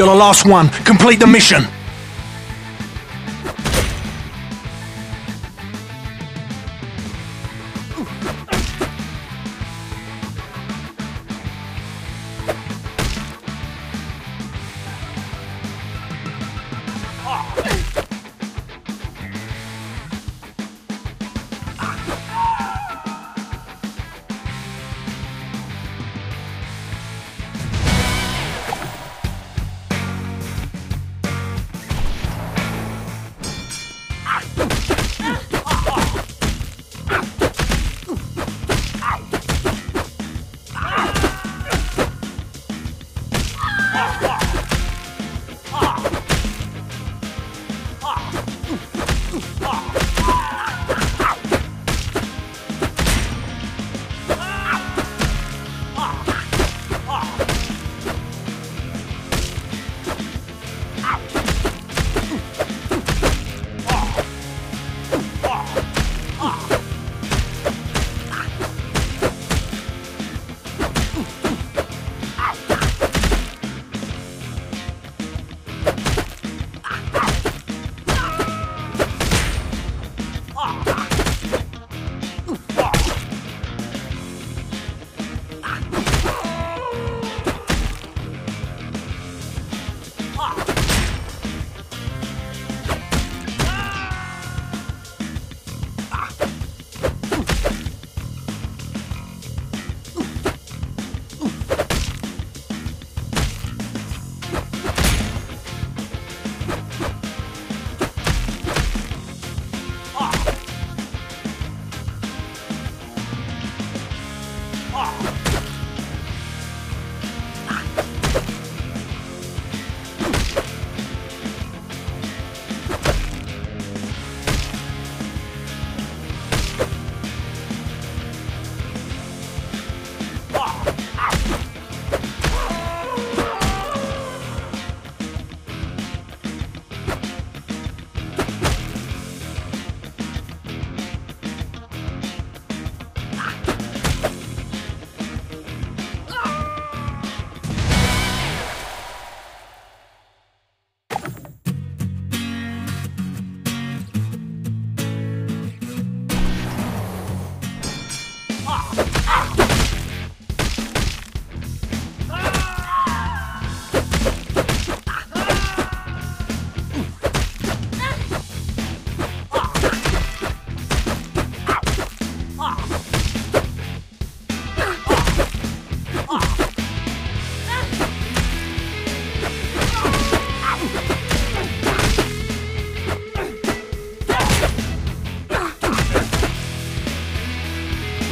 You're the last one. Complete the mission.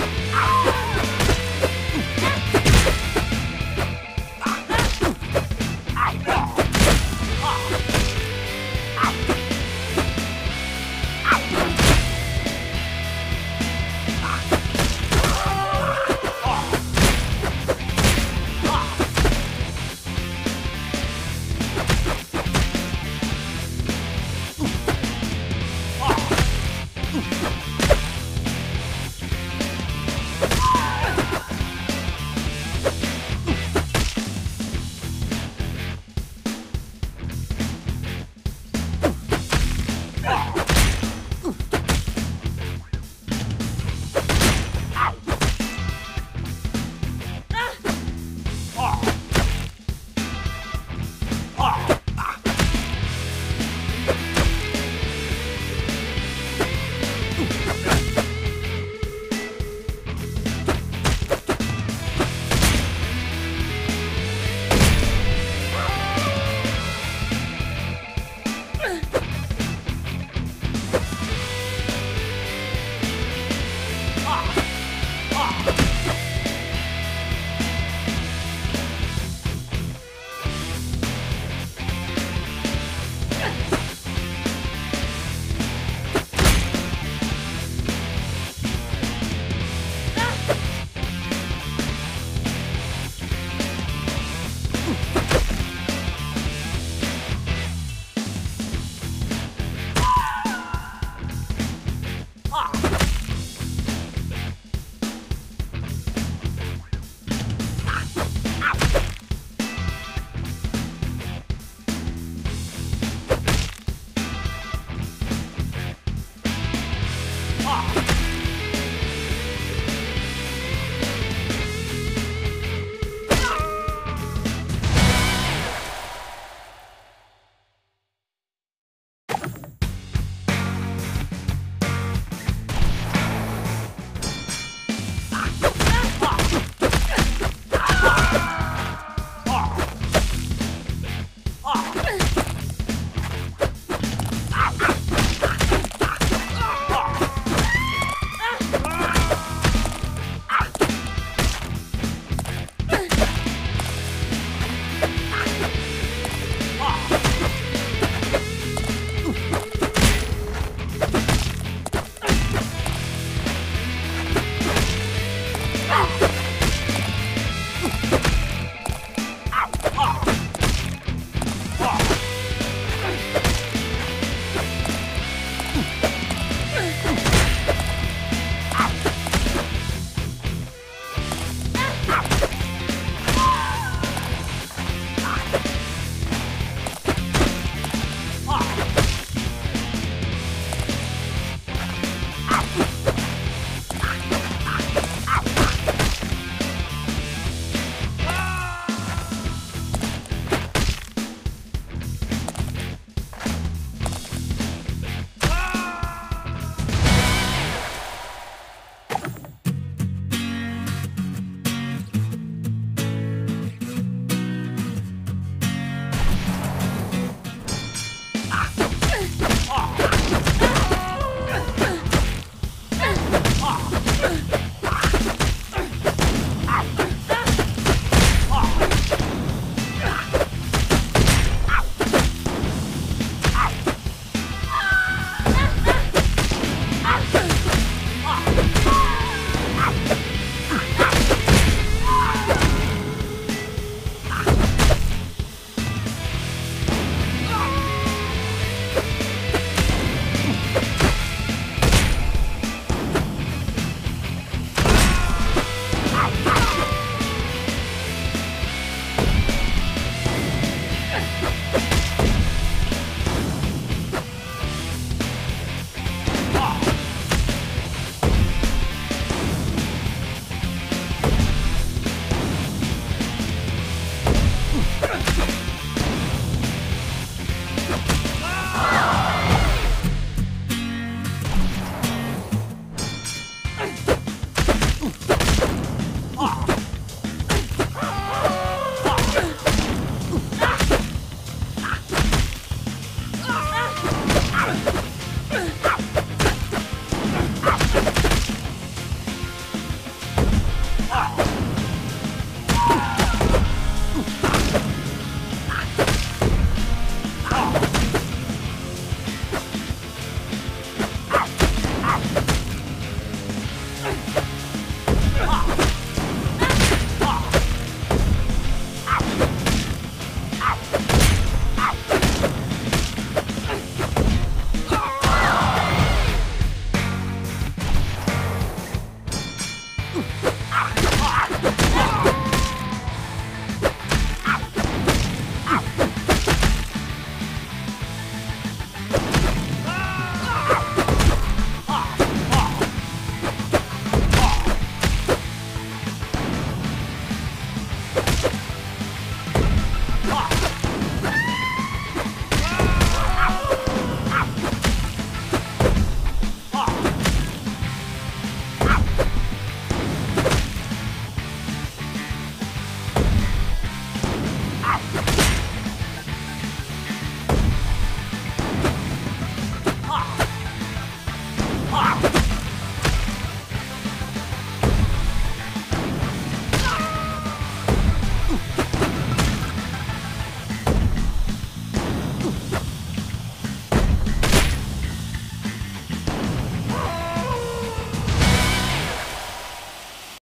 Ah!